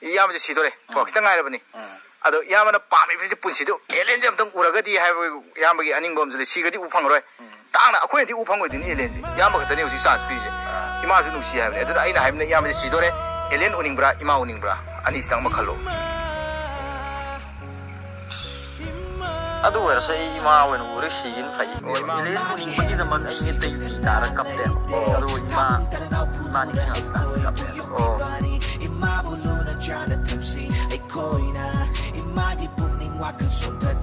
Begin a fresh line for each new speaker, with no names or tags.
이하면 시도래. 뭐 그때 가야라니. 아도 이하면은 밤에 비지 분시도 엘렌지 아무튼 우라가디 하고 야마기 아닌 검슬이 시가디 우팡으로 땅나 아코에디 우팡고디니 엘렌지. 야마 그때니 우시 산스 피지. 이마주 누시 하면 애들 아이나 하면 야마 시도래. 엘렌 오닝브라 이마 오닝브라 아니 시당 막할로.
아도 왜라서 이마 오는 우리 시인 파이. 엘렌 오닝브기 담박 아이니 테이 다라 갑대. 아도 이마
이마 니가 갑대. 어. Jonathan C. Ikaw ay na imagi puning wakan sunta